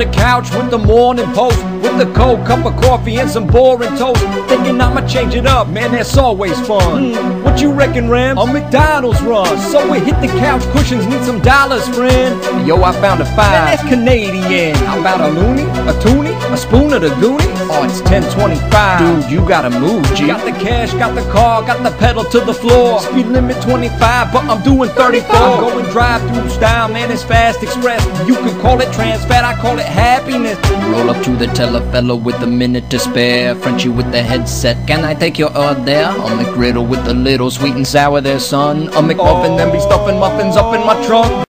the couch with the morning post, with the cold cup of coffee and some boring toast. Thinking I'ma change it up, man, that's always fun. Mm. What you reckon, Ram? A McDonald's run. So we hit the couch cushions, need some dollars, friend. Yo, I found a five. Man, that's Canadian. How about a loonie, a toonie, a spoon of the goonie? Oh, it's 1025. Dude, you gotta move, G. Got the cash, got the car, got the pedal to the floor. Speed limit 25, but I'm doing 34. I'm going drive through style, man, it's fast express. You can call it trans fat, I call it happiness. Roll up to the telefellow with a minute to spare. Frenchie with the headset. Can I take your order there? A McGriddle with a little sweet and sour there, son. A McMuffin, oh. then be stuffing muffins up in my trunk.